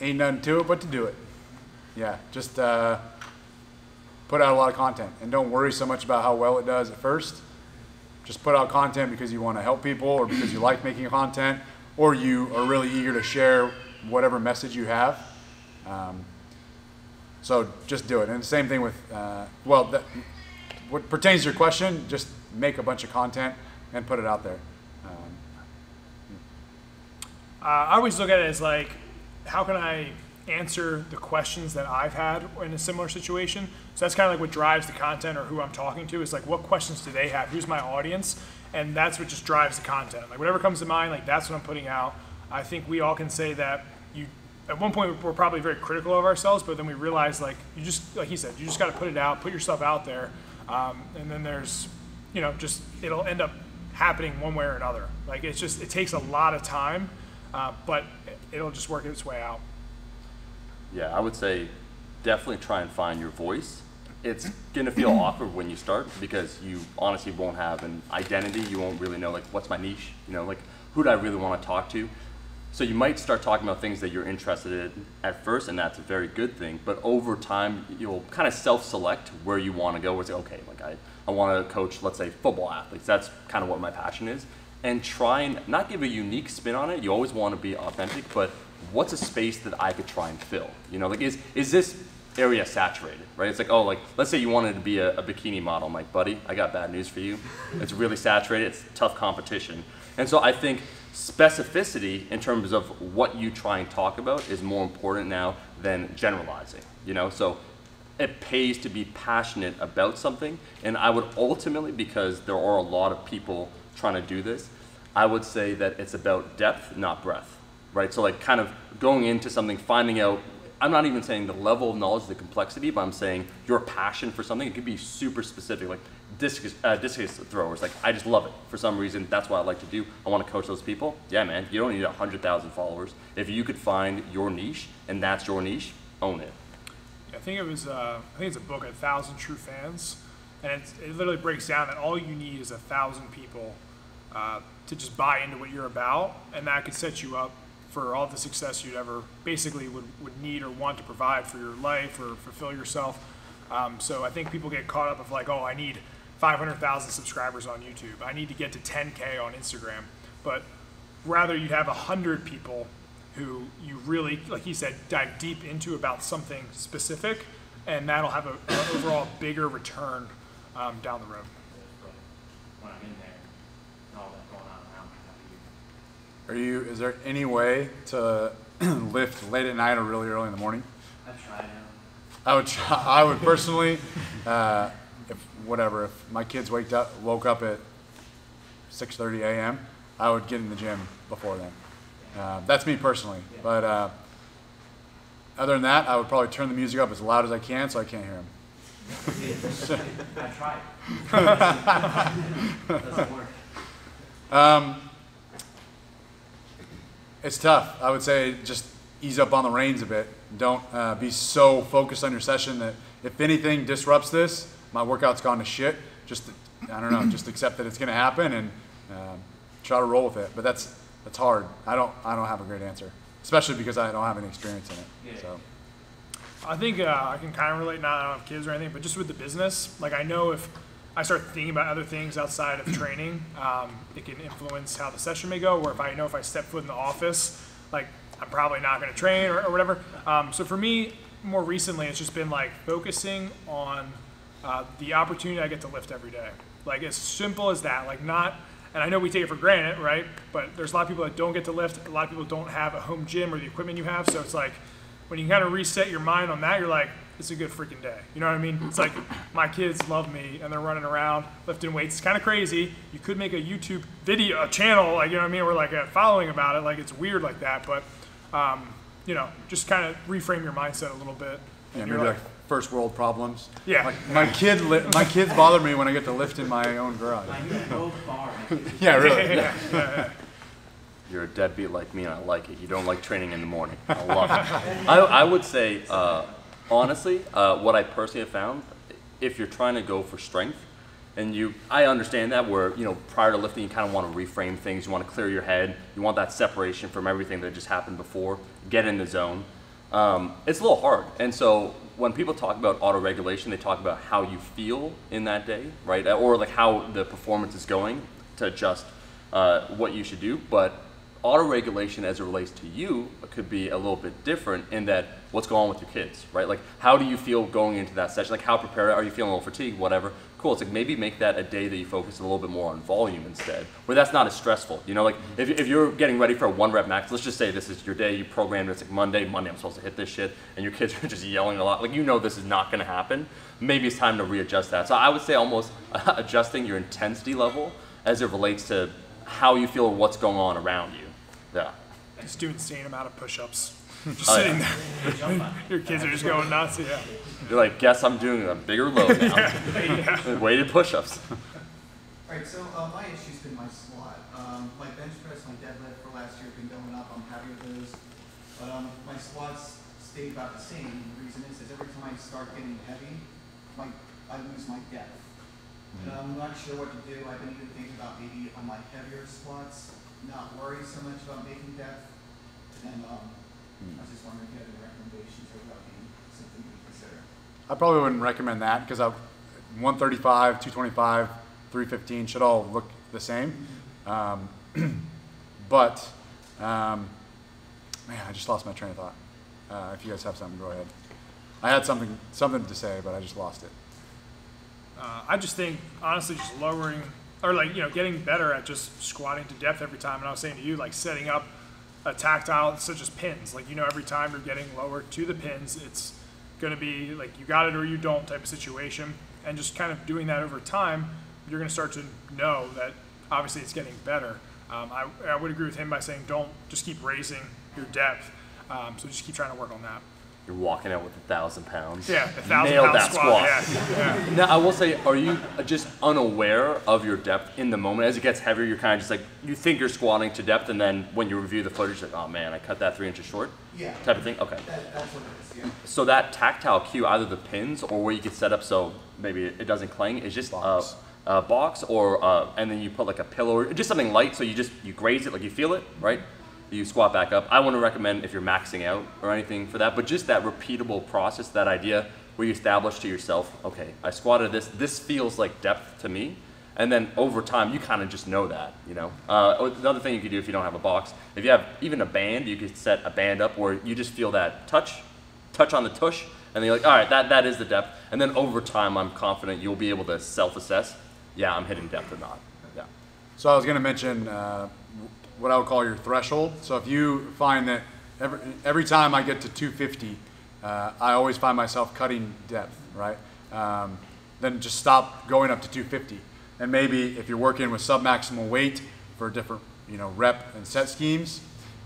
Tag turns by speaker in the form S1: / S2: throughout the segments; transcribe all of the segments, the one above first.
S1: ain't nothing to it but to do it. Yeah, just uh, put out a lot of content and don't worry so much about how well it does at first. Just put out content because you want to help people or because you like making content or you are really eager to share whatever message you have. Um, so just do it. And the same thing with, uh, well, that, what pertains to your question, just make a bunch of content and put it out there. Um,
S2: uh, I always look at it as like, how can I answer the questions that I've had in a similar situation? So that's kind of like what drives the content or who I'm talking to is like, what questions do they have? Who's my audience? And that's what just drives the content. Like whatever comes to mind, like that's what I'm putting out. I think we all can say that you at one point we're probably very critical of ourselves, but then we realize like you just like he said, you just got to put it out, put yourself out there, um, and then there's you know just it'll end up happening one way or another. Like it's just it takes a lot of time, uh, but it'll just work its way out.
S3: Yeah, I would say definitely try and find your voice. It's gonna feel awkward when you start because you honestly won't have an identity. You won't really know like what's my niche. You know, like who do I really want to talk to? So you might start talking about things that you're interested in at first, and that's a very good thing. But over time, you'll kind of self-select where you want to go. Where it's like, okay, like I, I want to coach, let's say, football athletes. That's kind of what my passion is. And try and not give a unique spin on it. You always want to be authentic, but what's a space that I could try and fill? You know, like is is this area saturated, right? It's like, oh, like let's say you wanted to be a, a bikini model. I'm like, buddy, I got bad news for you. It's really saturated. It's tough competition. And so I think specificity in terms of what you try and talk about is more important now than generalizing, you know? So it pays to be passionate about something. And I would ultimately, because there are a lot of people trying to do this, I would say that it's about depth, not breadth, right? So like kind of going into something, finding out I'm not even saying the level of knowledge, the complexity, but I'm saying your passion for something. It could be super specific, like discus, uh, discus throwers. Like I just love it for some reason. That's what I like to do. I want to coach those people. Yeah, man. You don't need hundred thousand followers. If you could find your niche and that's your niche, own it.
S2: I think it was. Uh, I think it's a book, A Thousand True Fans, and it literally breaks down that all you need is a thousand people uh, to just buy into what you're about, and that could set you up for all the success you'd ever basically would, would need or want to provide for your life or fulfill yourself. Um, so I think people get caught up of like, oh, I need 500,000 subscribers on YouTube. I need to get to 10K on Instagram. But rather you'd have 100 people who you really, like he said, dive deep into about something specific, and that'll have an overall bigger return um, down the road.
S1: Are you? Is there any way to lift late at night or really early in the morning?
S4: I try now.
S1: I would. Try, I would personally, uh, if whatever, if my kids waked up, woke up at 6:30 a.m., I would get in the gym before then. Uh, that's me personally. Yeah. But uh, other than that, I would probably turn the music up as loud as I can so I can't hear
S4: them. I tried. Doesn't work.
S1: Um, it's tough. I would say just ease up on the reins a bit. Don't uh, be so focused on your session that if anything disrupts this, my workout's gone to shit. Just I don't know. just accept that it's going to happen and uh, try to roll with it. But that's that's hard. I don't I don't have a great answer, especially because I don't have any experience in it. Yeah. So.
S2: I think uh, I can kind of relate. Not I don't have kids or anything, but just with the business, like I know if I start thinking about other things outside of training, um, it can influence how the session may go. Or if I know if I step foot in the office, like I'm probably not going to train or, or whatever. Um, so for me, more recently, it's just been like focusing on uh, the opportunity I get to lift every day. Like as simple as that. Like not, and I know we take it for granted, right? But there's a lot of people that don't get to lift. A lot of people don't have a home gym or the equipment you have. So it's like when you kind of reset your mind on that, you're like, it's a good freaking day. You know what I mean? It's like my kids love me and they're running around lifting weights. It's kind of crazy. You could make a YouTube video, a channel, like you know what I mean, or like a following about it. Like it's weird like that, but um, you know, just kind of reframe your mindset a little bit.
S1: Yeah, maybe like, like first world problems. Yeah. Like my kid, li- my kids bother me when I get to lift in my own garage. yeah, really. yeah, yeah, yeah.
S3: You're a deadbeat like me, and I like it. You don't like training in the morning. I love it. I, I would say. Uh, honestly, uh, what I personally have found, if you're trying to go for strength, and you, I understand that where, you know, prior to lifting, you kind of want to reframe things. You want to clear your head. You want that separation from everything that just happened before. Get in the zone. um, it's a little hard. And so when people talk about auto regulation, they talk about how you feel in that day, right? Or like how the performance is going to adjust uh, what you should do. But auto regulation as it relates to you could be a little bit different in that what's going on with your kids, right? Like how do you feel going into that session? Like how prepared are you feeling a little fatigued, whatever? Cool. It's like maybe make that a day that you focus a little bit more on volume instead, where that's not as stressful. You know, like if, if you're getting ready for a one rep max, let's just say this is your day, you programmed it's like Monday, Monday I'm supposed to hit this shit, and your kids are just yelling a lot. Like you know this is not going to happen. Maybe it's time to readjust that. So I would say almost adjusting your intensity level as it relates to how you feel and what's going on around you. Yeah.
S2: Just do insane amount of push-ups. Just
S3: Oh,
S2: sitting
S3: yeah.
S2: there. Your kids are just going nuts. Yeah.
S3: You're like, guess I'm doing a bigger load now. Weighted push-ups.
S5: Alright, so uh, my issue's been my squat. Um, my bench press, my deadlift for last year have been going up. I'm happy with those. But um, my squats stayed about the same. The reason is, is every time I start getting heavy, my, I lose my depth. And I'm not sure what to do. I've been even thinking about maybe on my heavier squats, not worry so much about making depth. And um, I was just wondering if you had any recommendations or about being something to consider.
S1: I probably wouldn't recommend that because I 135, 225, 315 should all look the same. Um, but um, man, I just lost my train of thought. Uh, if you guys have something, go ahead. I had something something to say, but I just lost it.
S2: Uh, I just think honestly, just lowering or like you know getting better at just squatting to depth every time. And I was saying to you, like setting up a tactile such as pins. Like you know, every time you're getting lower to the pins, it's going to be like you got it or you don't type of situation. And just kind of doing that over time, you're going to start to know that obviously it's getting better. Um, I, I would agree with him by saying don't just keep raising your depth. Um, so just keep trying to work on that.
S3: You're walking out with a thousand pounds.
S2: Yeah, the thousand
S3: Nailed
S2: pound
S3: that
S2: squat.
S3: squat.
S2: Yeah, yeah.
S3: Now, I will say, are you just unaware of your depth in the moment? As it gets heavier, you're kind of just like, you think you're squatting to depth, and then when you review the footage, like, oh man, I cut that three inches short?
S5: Yeah.
S3: Type of thing? Okay.
S5: That, that's what it is, yeah.
S3: So that tactile cue, either the pins or where you could set up so maybe it doesn't clang, is just
S1: Box.
S3: a, a box or uh, and then you put like a pillow or just something light so you just you graze it like you feel it right. You squat back up. I wouldn't recommend if you're maxing out or anything for that, but just that repeatable process, that idea where you establish to yourself, okay, I squatted this. This feels like depth to me. And then over time, you kind of just know that, you know. Uh, another thing you could do if you don't have a box, if you have even a band, you could set a band up where you just feel that touch, touch on the tush, and then you're like, all right, that, that is the depth. And then over time, I'm confident you'll be able to self-assess, yeah, I'm hitting depth or not. Yeah.
S1: So I was going to mention uh, what I would call your threshold. So if you find that every, every time I get to 250, uh, I always find myself cutting depth, right? Um, then just stop going up to 250. And maybe if you're working with submaximal weight for different, you know, rep and set schemes,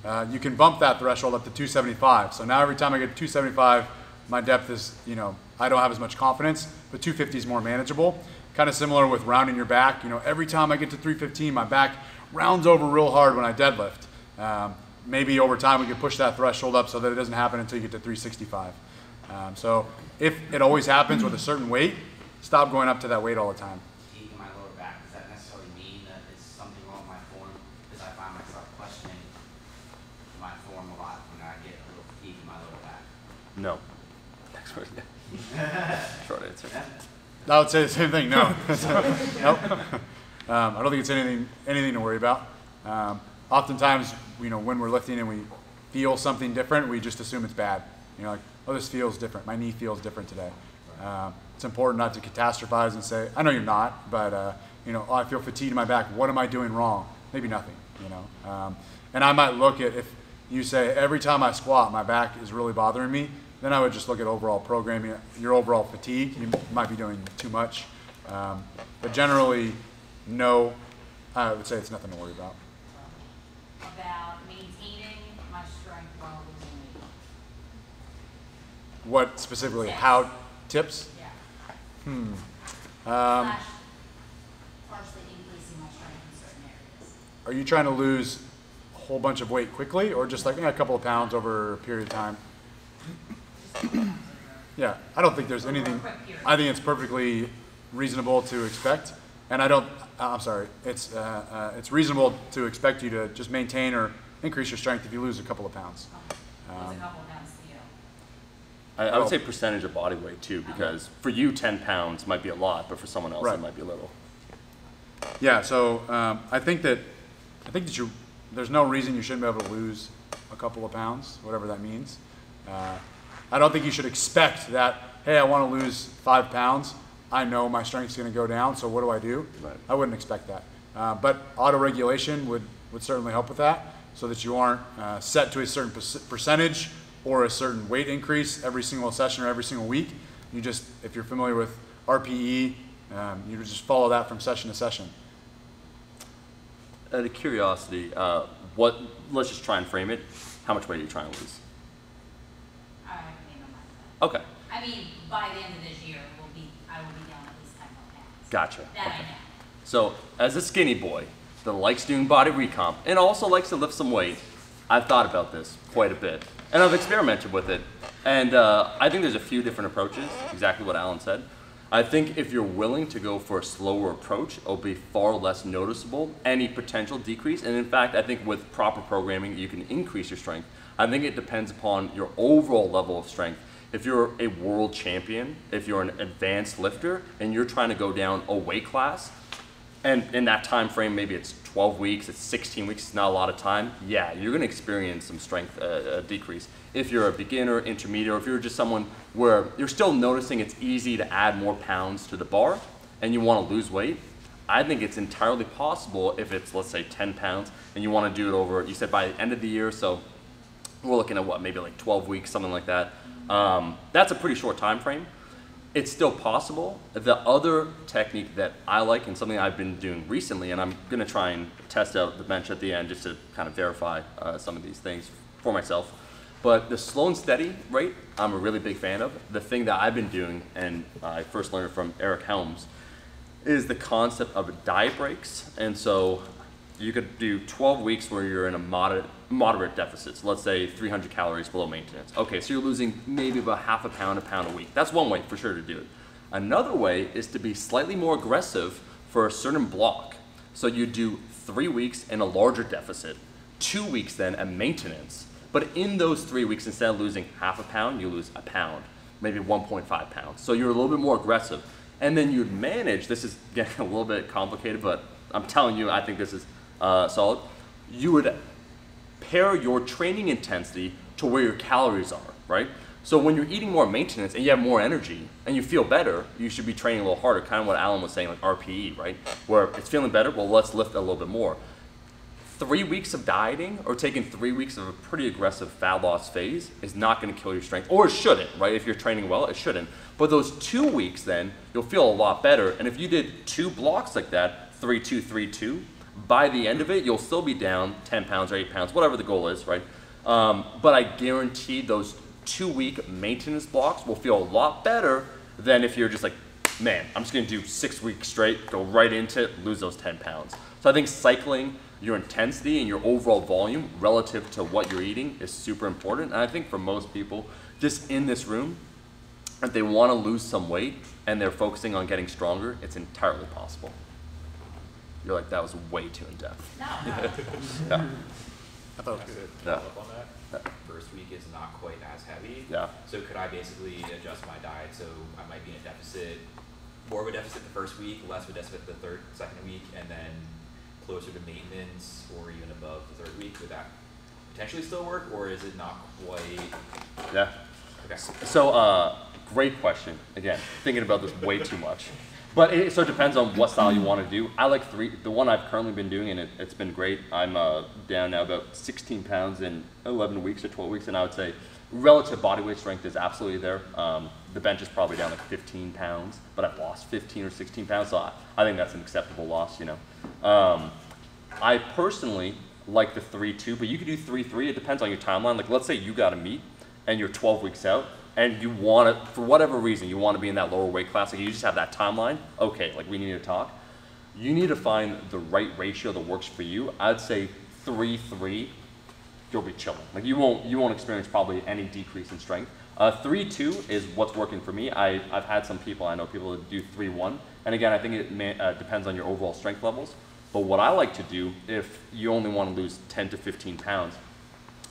S1: uh, you can bump that threshold up to 275. So now every time I get to 275, my depth is, you know, I don't have as much confidence, but 250 is more manageable. Kind of similar with rounding your back. You know, every time I get to 315, my back rounds over real hard when I deadlift. Um, maybe over time we could push that threshold up so that it doesn't happen until you get to 365. Um, so if it always happens with a certain weight, stop going up to that weight all the time.
S4: fatigue in my lower back, does that necessarily mean that it's something wrong with my form? Because I find myself questioning my form a lot when I get a little fatigue in my lower back.
S3: No. Next word. Short answer.
S1: I would say the same thing. No, nope. Um, I don't think it's anything anything to worry about. Um, oftentimes, you know, when we're lifting and we feel something different, we just assume it's bad. You know, like, oh, this feels different. My knee feels different today. Um, it's important not to catastrophize and say, I know you're not, but uh, you know, oh, I feel fatigued in my back. What am I doing wrong? Maybe nothing. You know, um, and I might look at if you say every time I squat, my back is really bothering me. Then I would just look at overall programming, your overall fatigue. You might be doing too much. Um, but generally, no, I would say it's nothing to worry about.
S6: about maintaining my strength while losing weight.
S1: What specifically?
S6: Tips.
S1: How tips?
S6: Yeah.
S1: Um,
S6: partially increasing my strength in certain areas.
S1: are you trying to lose a whole bunch of weight quickly, or just like eh, a couple of pounds over a period of time? Yeah, I don't think there's anything. I think it's perfectly reasonable to expect, and I don't. Uh, I'm sorry. It's uh, uh, it's reasonable to expect you to just maintain or increase your strength if you lose a couple of pounds.
S6: Lose a couple of pounds, you.
S3: I, I would
S1: Oh.
S3: say percentage of body weight too, because for you, 10 pounds might be a lot, but for someone else,
S1: Right.
S3: it might be little.
S1: Yeah, so um, I think that I think that you there's no reason you shouldn't be able to lose a couple of pounds, whatever that means. Uh, I don't think you should expect that. Hey, I want to lose five pounds. I know my strength's going to go down, so what do I do?
S3: Right.
S1: I wouldn't expect that. Uh, but auto regulation would would certainly help with that, so that you aren't uh, set to a certain percentage or a certain weight increase every single session or every single week. You just, if you're familiar with RPE, um, you just follow that from session to session.
S3: Out of curiosity, uh, what? Let's just try and frame it. How much weight are you trying to lose?
S6: I haven't made my mind up.
S3: Okay,
S6: I mean, by the end of this year, we'll be, I will be down at least ten more pounds.
S3: Gotcha. Okay. So, as a skinny boy that likes doing body recomp and also likes to lift some weight, I've thought about this quite a bit. And I've experimented with it. And uh, I think there's a few different approaches, exactly what Alan said. I think if you're willing to go for a slower approach, it'll be far less noticeable, any potential decrease. And in fact, I think with proper programming, you can increase your strength. I think it depends upon your overall level of strength. If you're a world champion, if you're an advanced lifter, and you're trying to go down a weight class, and in that time frame, maybe it's 12 weeks, it's 16 weeks, it's not a lot of time. Yeah, you're to experience some strength uh, uh, decrease. If you're a beginner, intermediate, or if you're just someone where you're still noticing it's easy to add more pounds to the bar and you want to lose weight, I think it's entirely possible if it's, let's say, 10 pounds and you want to do it over, you said by the end of the year, so we're looking at what, maybe like 12 weeks, something like that. Um, that's a pretty short time frame it's still possible. The other technique that I like and something I've been doing recently, and I'm going to try and test out the bench at the end just to kind of verify uh, some of these things for myself. But the slow and steady rate, I'm a really big fan of. The thing that I've been doing, and I first learned from Eric Helms, is the concept of diet breaks. And so you could do 12 weeks where you're in a moderate, moderate deficit. So let's say 300 calories below maintenance. Okay, so you're losing maybe about half a pound, a pound a week. That's one way for sure to do it. Another way is to be slightly more aggressive for a certain block. So you do three weeks in a larger deficit, two weeks then at maintenance. But in those three weeks, instead of losing half a pound, you lose a pound, maybe 1.5 pounds. So you're a little bit more aggressive. And then you'd manage, this is getting a little bit complicated, but I'm telling you, I think this is uh, solid. You would pair your training intensity to where your calories are, right? So when you're eating more maintenance and you have more energy and you feel better, you should be training a little harder, kind of what Alan was saying, like RPE, right? Where it's feeling better, well, let's lift a little bit more. Three weeks of dieting or taking three weeks of a pretty aggressive fat loss phase is not going to kill your strength, or it shouldn't, right? If you're training well, it shouldn't. But those two weeks, then you'll feel a lot better. And if you did two blocks like that, three, two, three, two, by the end of it, you'll still be down 10 pounds or 8 pounds, whatever the goal is, right? Um, but I guarantee those two week maintenance blocks will feel a lot better than if you're just like, man, I'm just gonna do six weeks straight, go right into it, lose those 10 pounds. So I think cycling your intensity and your overall volume relative to what you're eating is super important. And I think for most people, just in this room, if they wanna lose some weight and they're focusing on getting stronger, it's entirely possible. You're like, that was way too in depth.
S6: No,
S3: Yeah.
S1: I thought it was good.
S3: Yeah.
S7: Up on that. First week is not quite as heavy.
S3: Yeah.
S7: So could I basically adjust my diet so I might be in a deficit, more of a deficit the first week, less of a deficit the third, second week, and then closer to maintenance or even above the third week? Would that potentially still work, or is it not quite?
S3: Yeah.
S7: Okay.
S3: So, uh, great question. Again, thinking about this way too much. But it so it depends on what style you want to do. I like three. The one I've currently been doing, and it, it's been great. I'm uh, down now about 16 pounds in 11 weeks or 12 weeks, and I would say relative body weight strength is absolutely there. Um, the bench is probably down like 15 pounds, but I've lost 15 or 16 pounds, so I, I think that's an acceptable loss. You know, um, I personally like the three two, but you could do three three. It depends on your timeline. Like let's say you got a meet and you're 12 weeks out and you want to, for whatever reason, you want to be in that lower weight class, like you just have that timeline, okay, like we need to talk. You need to find the right ratio that works for you. I'd say 3 3, you'll be chilling. Like you won't, you won't experience probably any decrease in strength. Uh, 3 2 is what's working for me. I, I've had some people, I know people that do 3 1. And again, I think it may, uh, depends on your overall strength levels. But what I like to do, if you only want to lose 10 to 15 pounds,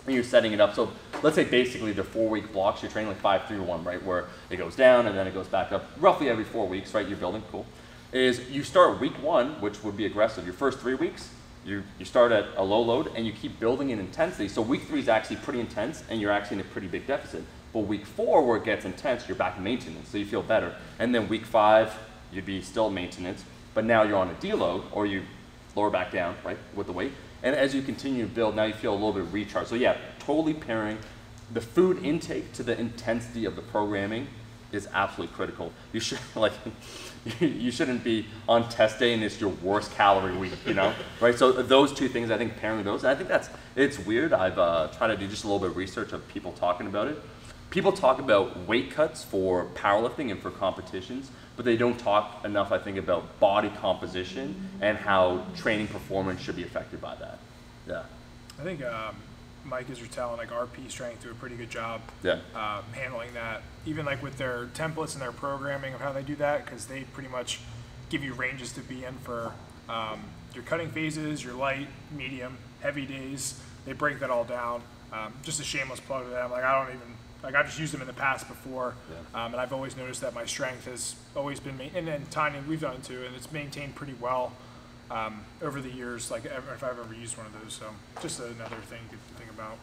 S3: you're setting it up. So let's say basically they're four week blocks. You're training like five, three, one, right? Where it goes down and then it goes back up roughly every four weeks, right? You're building, cool. Is you start week one, which would be aggressive. Your first three weeks, you, you start at a low load and you keep building in intensity. So week three is actually pretty intense and you're actually in a pretty big deficit. But week four, where it gets intense, you're back in maintenance, so you feel better. And then week five, you'd be still maintenance, but now you're on a deload or you lower back down, right, with the weight. And as you continue to build, now you feel a little bit recharged. So yeah, totally pairing the food intake to the intensity of the programming is absolutely critical. You should like you shouldn't be on test day and it's your worst calorie week, you know, right? So those two things, I think pairing those, and I think that's it's weird. I've uh, tried to do just a little bit of research of people talking about it. People talk about weight cuts for powerlifting and for competitions, but they don't talk enough, I think, about body composition and how training performance should be affected by that. Yeah.
S2: I think um, Mike Israetel telling like RP Strength do a pretty good job
S3: Yeah.
S2: um, handling that. Even like with their templates and their programming of how they do that, because they pretty much give you ranges to be in for um, your cutting phases, your light, medium, heavy days. They break that all down. Um, just a shameless plug to them. Like I don't even like I've just used them in the past before,
S3: Yeah.
S2: um, and I've always noticed that my strength has always been ma- and then tiny we've done it too, and it's maintained pretty well um, over the years. Like ever- if I've ever used one of those, so just another thing to think about.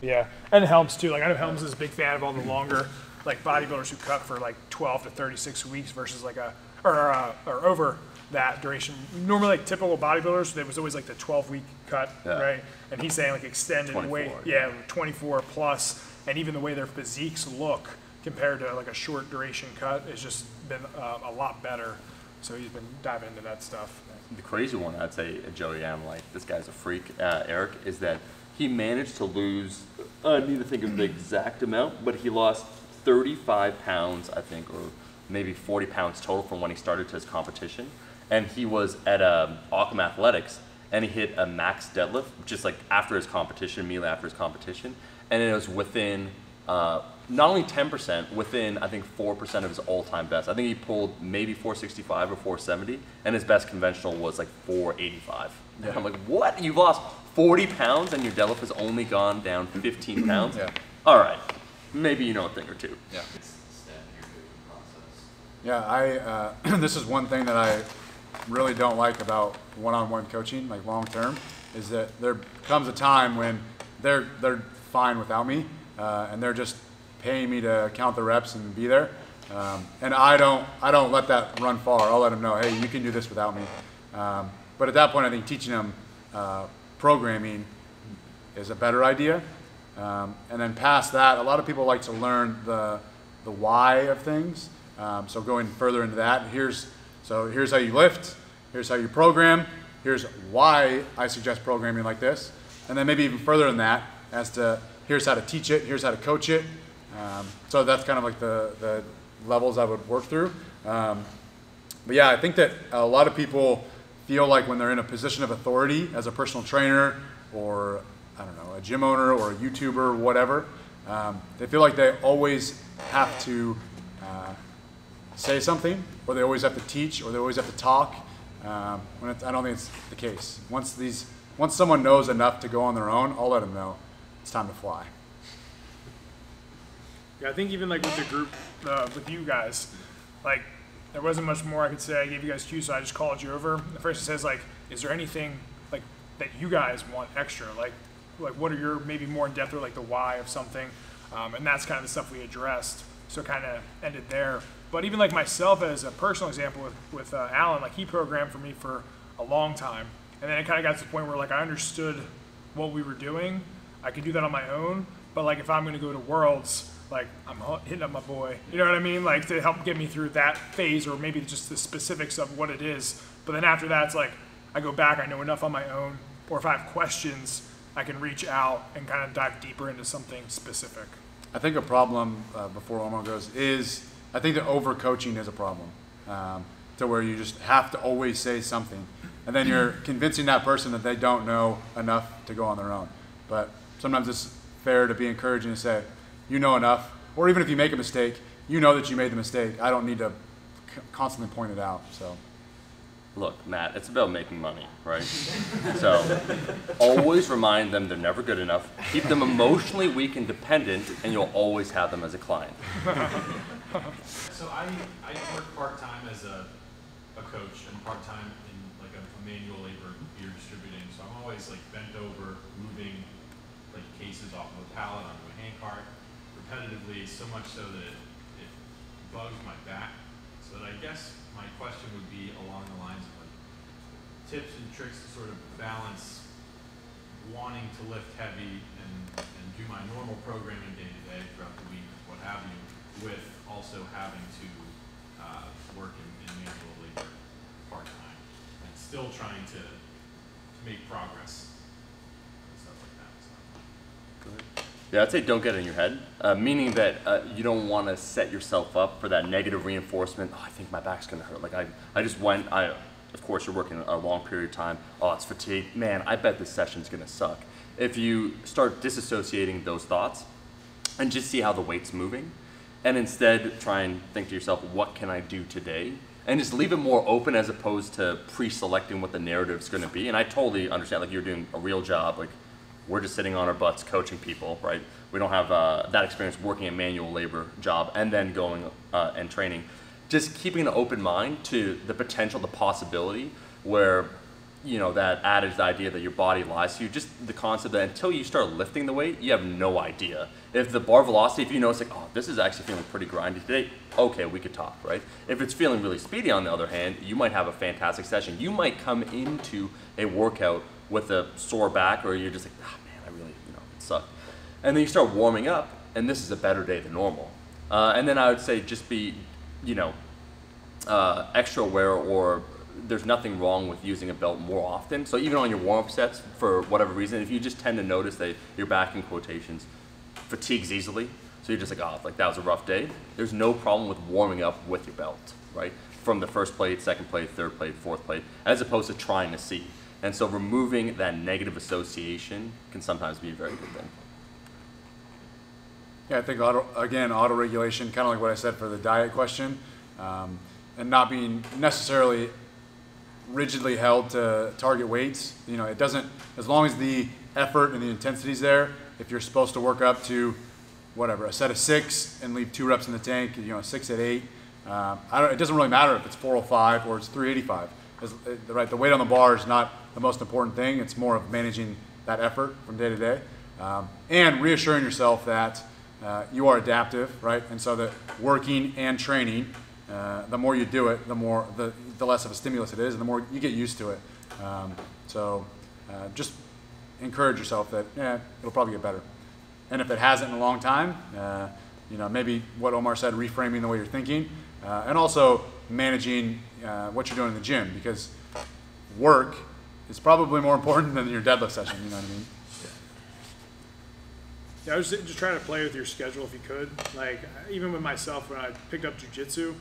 S2: Yeah, and Helms too. Like I know Helms is a big fan of all the longer like bodybuilders who cut for like 12 to 36 weeks versus like a or uh, or over that duration. Normally, like typical bodybuilders, there was always like the 12 week cut,
S3: Yeah.
S2: right? And he's saying like extended
S3: 24,
S2: weight,
S3: yeah.
S2: yeah, 24 plus, and even the way their physiques look compared to like a short duration cut has just been uh, a lot better. So he's been diving into that stuff.
S3: The crazy one, I'd say, uh, Joey, I'm like, this guy's a freak, uh, Eric, is that he managed to lose, I need to think of the exact amount, but he lost 35 pounds, I think, or maybe 40 pounds total from when he started to his competition. And he was at um, Occam Athletics, and he hit a max deadlift just like after his competition, immediately after his competition. And it was within uh, not only 10%, within I think 4% of his all time best. I think he pulled maybe 465 or 470, and his best conventional was like 485. And I'm like, what? You've lost 40 pounds and your deadlift has only gone down 15 pounds?
S1: Yeah.
S3: All right. Maybe you know a thing or two.
S1: Yeah.
S4: It's the step in your coaching process.
S1: Yeah, I, uh, this is one thing that I really don't like about one-on-one coaching, like long-term, is that there comes a time when they're, they're fine without me, uh, and they're just paying me to count the reps and be there. Um, and I don't, I don't let that run far. I'll let them know, hey, you can do this without me. Um, but at that point, I think teaching them uh, programming is a better idea. Um, and then past that, a lot of people like to learn the, the why of things. Um, so going further into that, here's so here's how you lift, here's how you program, here's why I suggest programming like this, and then maybe even further than that as to here's how to teach it, here's how to coach it. Um, so that's kind of like the, the levels I would work through. Um, but yeah, I think that a lot of people feel like when they're in a position of authority as a personal trainer or I don't know, a gym owner or a YouTuber, or whatever, um, they feel like they always have to uh, say something, or they always have to teach, or they always have to talk. Um, when I don't think it's the case. Once these, once someone knows enough to go on their own, I'll let them know it's time to fly.
S2: Yeah, I think even like with the group, uh, with you guys, like there wasn't much more I could say. I gave you guys cues, so I just called you over. The first it says like, is there anything like that you guys want extra? Like, like what are your maybe more in depth or like the why of something? Um, and that's kind of the stuff we addressed. So kind of ended there. But even like myself as a personal example with with uh, Alan, like he programmed for me for a long time, and then it kind of got to the point where like I understood what we were doing. I could do that on my own, but like if I'm going to go to Worlds, like I'm hitting up my boy, you know what I mean? Like to help get me through that phase, or maybe just the specifics of what it is. But then after that, it's like I go back, I know enough on my own, or if I have questions, I can reach out and kind of dive deeper into something specific.
S1: I think a problem uh, before Omar goes is I think that overcoaching is a problem um, to where you just have to always say something, and then you're convincing that person that they don't know enough to go on their own. But sometimes it's fair to be encouraging and say, you know enough, or even if you make a mistake, you know that you made the mistake. I don't need to c- constantly point it out. So
S3: Look, Matt, it's about making money, right? so always remind them they're never good enough. Keep them emotionally weak and dependent, and you'll always have them as a client.
S8: So I, I work part-time as a, a coach and part-time in like a, a manual labor beer distributing. So I'm always like bent over, moving like cases off of a pallet onto a hand cart repetitively, so much so that it, it bugs my back. So that I guess my question would be along the lines of like tips and tricks to sort of balance wanting to lift heavy and, and do my normal programming day to day throughout the week, what have you, with also having to uh, work in, in manual labor part time and still trying to, to make progress and stuff like that. So.
S3: Yeah, I'd say don't get in your head, uh, meaning that uh, you don't want to set yourself up for that negative reinforcement. Oh, I think my back's gonna hurt. Like I, I just went. I, of course, you're working a long period of time. Oh, it's fatigue. Man, I bet this session's gonna suck. If you start disassociating those thoughts, and just see how the weight's moving, and instead try and think to yourself, what can I do today? And just leave it more open as opposed to pre-selecting what the narrative's going to be. And I totally understand, like you're doing a real job. Like we're just sitting on our butts coaching people, right? We don't have uh, that experience working a manual labor job and then going uh, and training. Just keeping an open mind to the potential, the possibility where you know that adage, the idea that your body lies to you, just the concept that until you start lifting the weight, you have no idea. If the bar velocity, if you notice like, oh, this is actually feeling pretty grindy today, okay, we could talk, right? If it's feeling really speedy, on the other hand, you might have a fantastic session. You might come into a workout with a sore back, or you're just like, ah, man, I really, you know, it sucked. And then you start warming up, and this is a better day than normal. Uh, and then I would say just be, you know, uh, extra aware or there's nothing wrong with using a belt more often. So even on your warm-up sets, for whatever reason, if you just tend to notice that your back in quotations fatigues easily, so you're just like, oh, like that was a rough day. There's no problem with warming up with your belt, right? From the first plate, second plate, third plate, fourth plate, as opposed to trying to see. And so removing that negative association can sometimes be a very good thing.
S1: Yeah, I think auto, again, auto regulation, kind of like what I said for the diet question, um, and not being necessarily rigidly held to target weights. You know, it doesn't, as long as the effort and the intensity is there, if you're supposed to work up to whatever, a set of six and leave two reps in the tank, you know, six at eight, uh, it doesn't really matter if it's 405 or it's 385. As, uh, right, the weight on the bar is not the most important thing. It's more of managing that effort from day to day um, and reassuring yourself that uh, you are adaptive, right? And so that working and training, uh, the more you do it, the more the, the less of a stimulus it is, and the more you get used to it. Um, so uh, just encourage yourself that yeah, it'll probably get better. And if it hasn't in a long time, uh, you know maybe what Omar said, reframing the way you're thinking, uh, and also managing uh, what you're doing in the gym because work is probably more important than your deadlift session. You know what I mean?
S2: Yeah, I was just trying to play with your schedule if you could. Like even with myself, when I picked up jujitsu,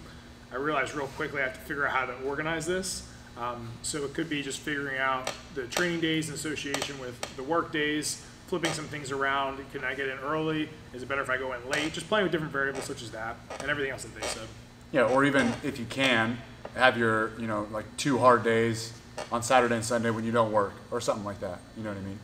S2: I realized real quickly I have to figure out how to organize this. Um, so it could be just figuring out the training days in association with the work days, flipping some things around. Can I get in early? Is it better if I go in late? Just playing with different variables such as that and everything else that they said.
S1: Yeah, or even if you can, have your, you know, like two hard days on Saturday and Sunday when you don't work or something like that. You know what I mean?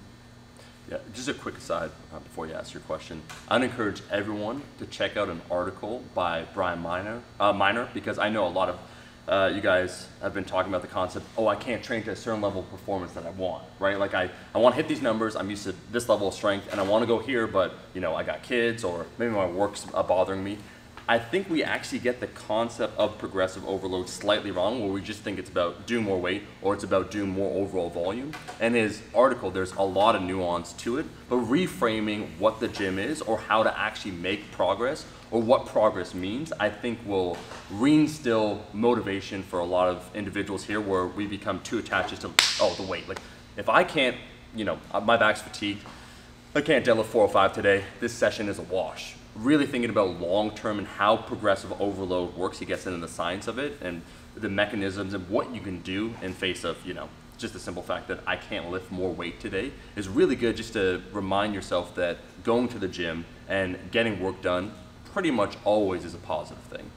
S3: Yeah, just a quick aside uh, before you ask your question. I'd encourage everyone to check out an article by Brian Miner, uh, Miner because I know a lot of uh, you guys have been talking about the concept, oh, I can't train to a certain level of performance that I want, right? Like I, I want to hit these numbers, I'm used to this level of strength, and I want to go here, but you know, I got kids or maybe my work's bothering me. I think we actually get the concept of progressive overload slightly wrong, where we just think it's about doing more weight or it's about doing more overall volume. And his article, there's a lot of nuance to it, but reframing what the gym is or how to actually make progress or what progress means, I think will reinstill motivation for a lot of individuals here where we become too attached to, oh, the weight. Like, if I can't, you know, my back's fatigued, I can't deadlift 405 today, this session is a wash really thinking about long term and how progressive overload works. He gets into the science of it and the mechanisms and what you can do in face of, you know, just the simple fact that I can't lift more weight today is really good just to remind yourself that going to the gym and getting work done pretty much always is a positive thing.